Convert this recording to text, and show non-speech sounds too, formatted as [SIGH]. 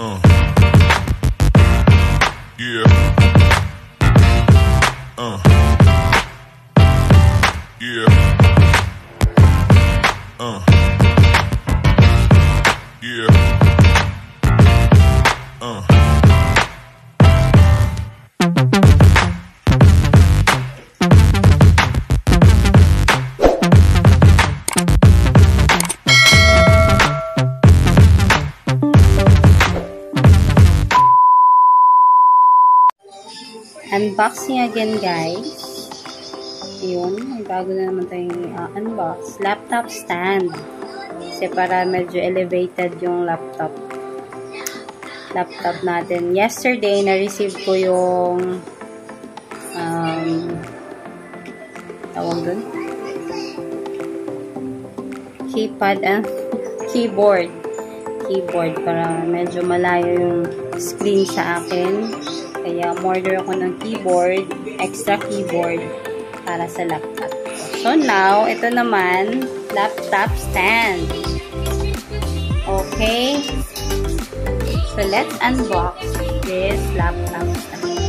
Uh. Yeah. Unboxing again, guys. Yun, bago na naman tayong uh, unbox. Laptop stand. Kasi para medyo elevated yung laptop. Laptop natin. Yesterday, na-receive ko yung um, tawag dun? Keypad and [LAUGHS] keyboard. Keyboard para medyo malayo yung screen sa akin. Kaya, order ako ng keyboard, extra keyboard para sa laptop. So, now, ito naman, laptop stand. Okay? So, let's unbox this laptop stand.